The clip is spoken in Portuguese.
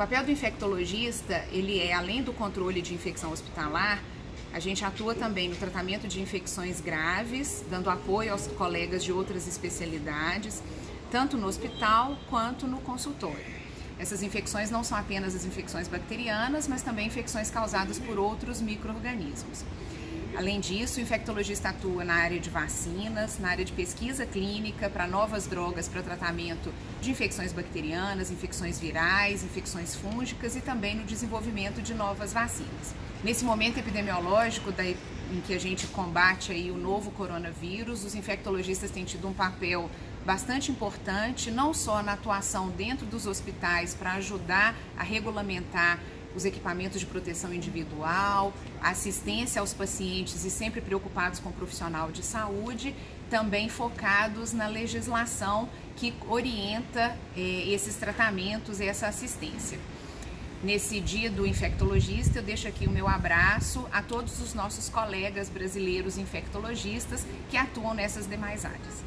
papel do infectologista, ele é além do controle de infecção hospitalar, a gente atua também no tratamento de infecções graves, dando apoio aos colegas de outras especialidades, tanto no hospital quanto no consultório. Essas infecções não são apenas as infecções bacterianas, mas também infecções causadas por outros micro-organismos. Além disso, o infectologista atua na área de vacinas, na área de pesquisa clínica para novas drogas para tratamento de infecções bacterianas, infecções virais, infecções fúngicas e também no desenvolvimento de novas vacinas. Nesse momento epidemiológico da, em que a gente combate aí o novo coronavírus, os infectologistas têm tido um papel bastante importante, não só na atuação dentro dos hospitais para ajudar a regulamentar os equipamentos de proteção individual, assistência aos pacientes e sempre preocupados com o profissional de saúde, também focados na legislação que orienta eh, esses tratamentos e essa assistência. Nesse dia do infectologista, eu deixo aqui o meu abraço a todos os nossos colegas brasileiros infectologistas que atuam nessas demais áreas.